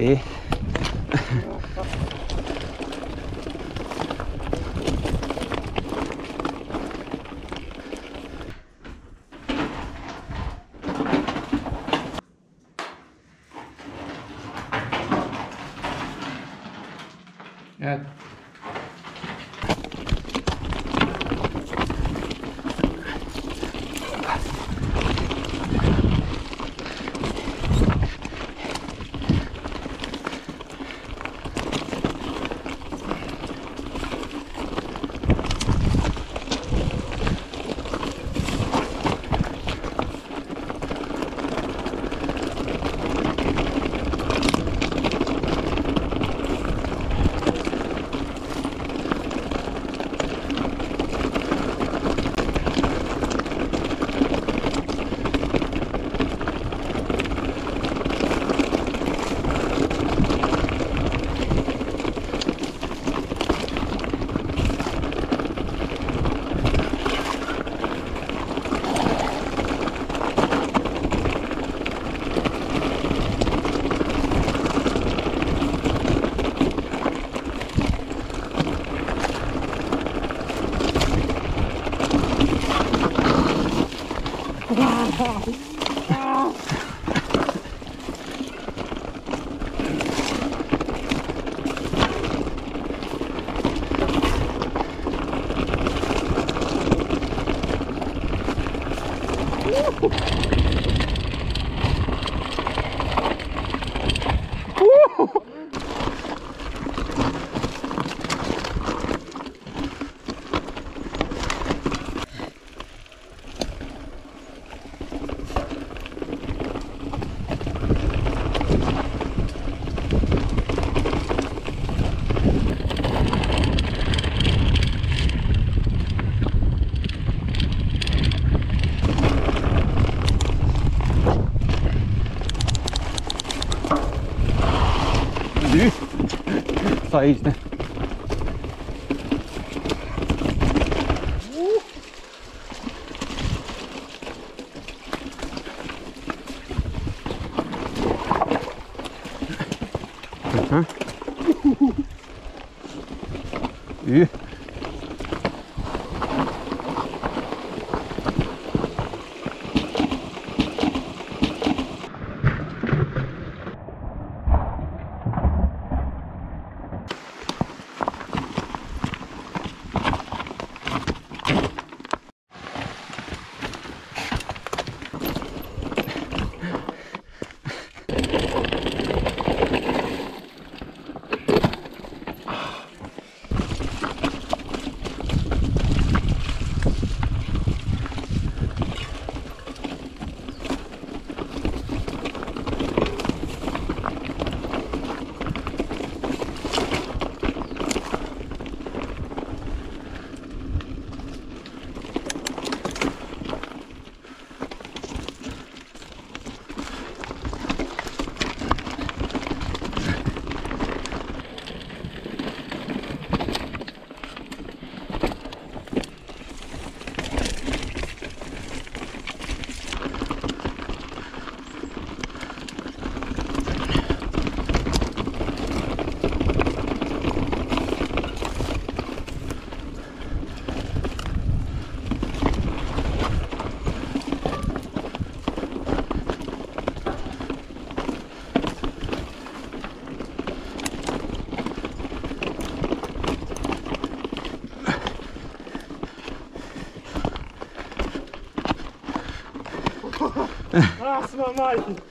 예. Ja. Uh! sayesinde. Jasna Maji.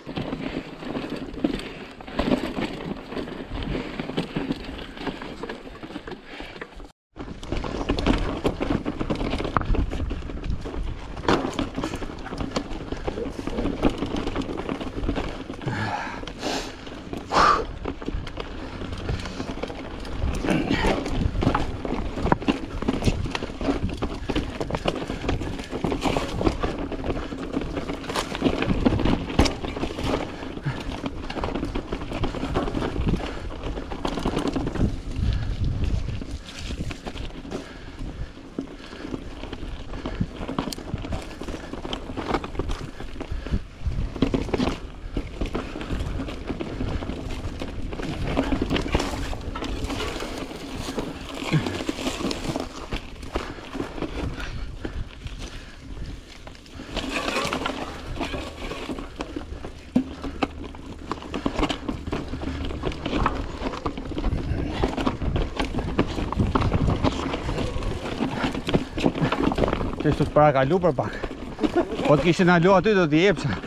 Kështu të para kalu për pak. Po të kishin alu aty do t'i jepë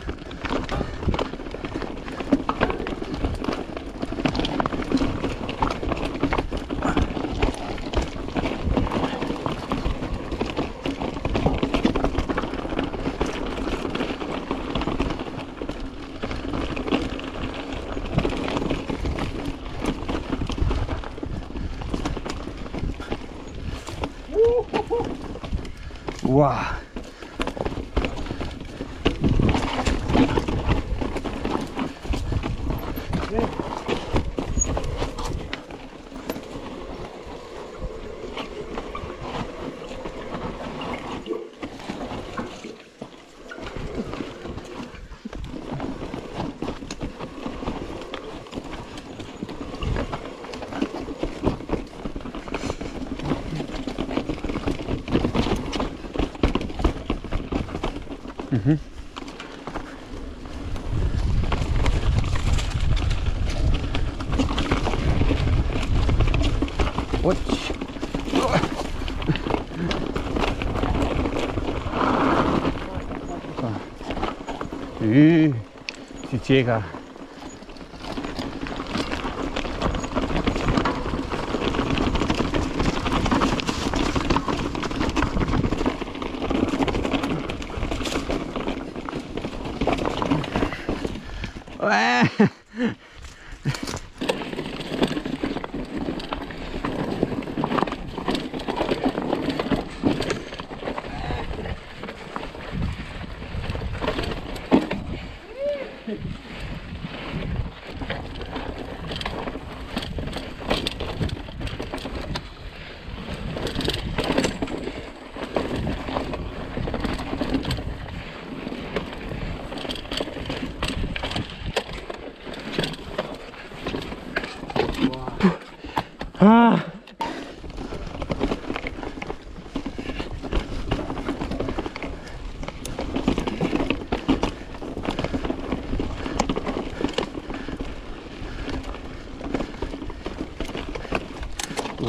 Wow. 哼。我去各鱼去接个。 아.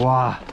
哇。